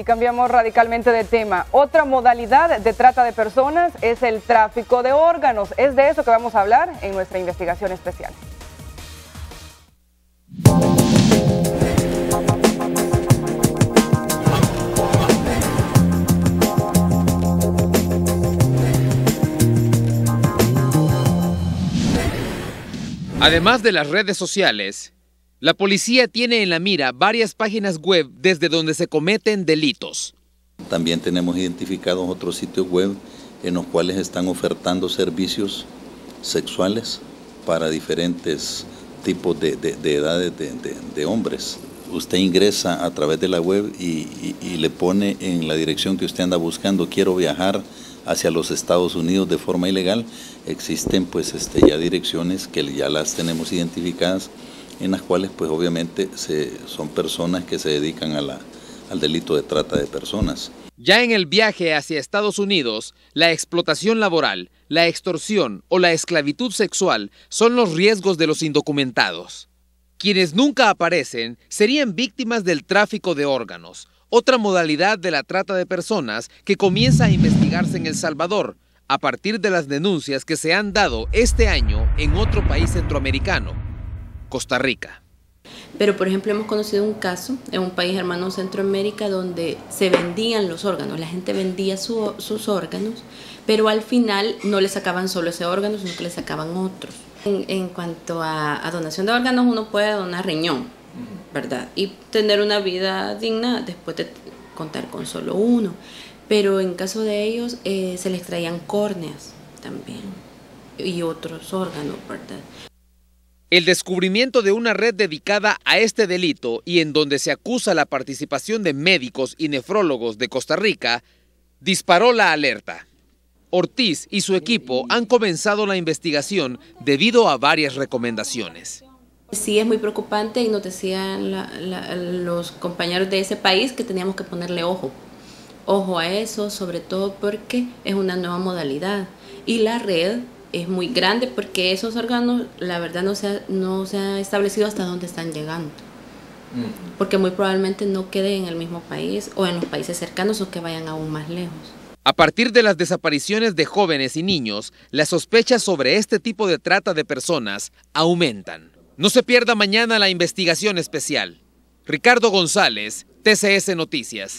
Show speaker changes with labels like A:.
A: Y cambiamos radicalmente de tema. Otra modalidad de trata de personas es el tráfico de órganos. Es de eso que vamos a hablar en nuestra investigación especial.
B: Además de las redes sociales, la policía tiene en la mira varias páginas web desde donde se cometen delitos.
C: También tenemos identificados otros sitios web en los cuales están ofertando servicios sexuales para diferentes tipos de, edades de, hombres. Usted ingresa a través de la web y, le pone en la dirección que usted anda buscando, quiero viajar hacia los Estados Unidos de forma ilegal, existen pues este, ya direcciones que ya las tenemos identificadas, en las cuales pues obviamente se, son personas que se dedican a la, al delito de trata de personas.
B: Ya en el viaje hacia Estados Unidos, la explotación laboral, la extorsión o la esclavitud sexual son los riesgos de los indocumentados. Quienes nunca aparecen serían víctimas del tráfico de órganos, otra modalidad de la trata de personas que comienza a investigarse en El Salvador a partir de las denuncias que se han dado este año en otro país centroamericano, Costa Rica.
D: Pero, por ejemplo, hemos conocido un caso en un país hermano Centroamérica donde se vendían los órganos, la gente vendía sus órganos, pero al final no le sacaban solo ese órgano, sino que le sacaban otros. En, cuanto a, donación de órganos, uno puede donar riñón, ¿verdad? Y tener una vida digna después de contar con solo uno. Pero en caso de ellos eh, se les traían córneas también y otros órganos, ¿verdad?
B: El descubrimiento de una red dedicada a este delito y en donde se acusa la participación de médicos y nefrólogos de Costa Rica disparó la alerta. Ortiz y su equipo han comenzado la investigación debido a varias recomendaciones.
D: Sí es muy preocupante y nos decían los compañeros de ese país que teníamos que ponerle ojo. Ojo a eso, sobre todo porque es una nueva modalidad. Y la red es muy grande porque esos órganos, la verdad, no se ha, no se ha establecido hasta dónde están llegando. Porque muy probablemente no queden en el mismo país o en los países cercanos o que vayan aún más lejos.
B: A partir de las desapariciones de jóvenes y niños, las sospechas sobre este tipo de trata de personas aumentan. No se pierda mañana la investigación especial. Ricardo González, TCS Noticias.